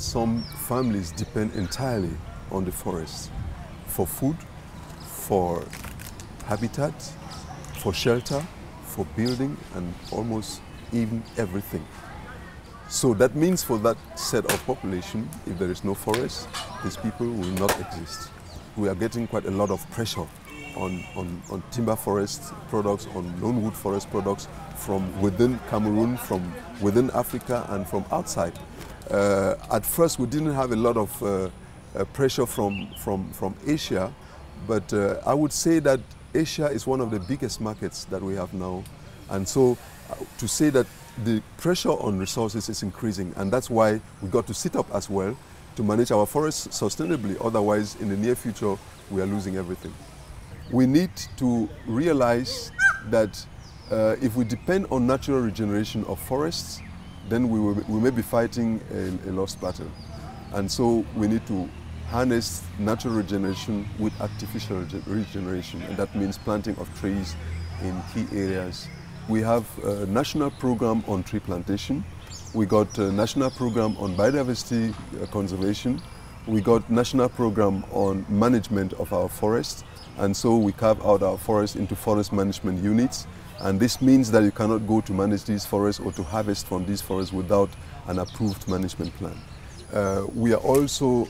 Some families depend entirely on the forest for food, for habitat, for shelter, for building, and almost even everything. So that means for that set of population, if there is no forest, these people will not exist. We are getting quite a lot of pressure on, on, on timber forest products, on non-wood forest products from within Cameroon, from within Africa, and from outside. Uh, at first, we didn't have a lot of uh, uh, pressure from, from, from Asia, but uh, I would say that Asia is one of the biggest markets that we have now. And so uh, to say that the pressure on resources is increasing, and that's why we got to sit up as well to manage our forests sustainably. Otherwise, in the near future, we are losing everything. We need to realize that uh, if we depend on natural regeneration of forests, then we, will, we may be fighting a, a lost battle. And so we need to harness natural regeneration with artificial regeneration, and that means planting of trees in key areas. We have a national program on tree plantation. We got a national program on biodiversity uh, conservation. We got national program on management of our forests. And so we carve out our forests into forest management units. And this means that you cannot go to manage these forests or to harvest from these forests without an approved management plan. Uh, we are also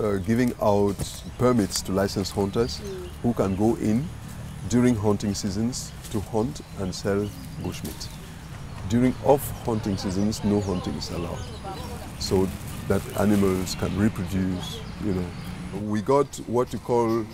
uh, giving out permits to licensed hunters who can go in during hunting seasons to hunt and sell bushmeat. During off-hunting seasons, no hunting is allowed, so that animals can reproduce. You know, we got what you call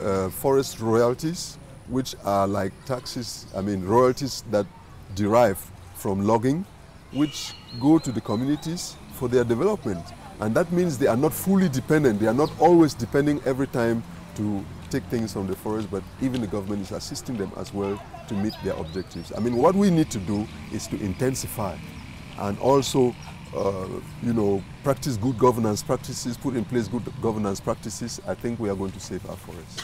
uh, forest royalties, which are like taxes. I mean, royalties that derive from logging, which go to the communities for their development. And that means they are not fully dependent. They are not always depending every time to take things from the forest, but even the government is assisting them as well to meet their objectives. I mean, what we need to do is to intensify and also, uh, you know, practice good governance practices, put in place good governance practices. I think we are going to save our forests.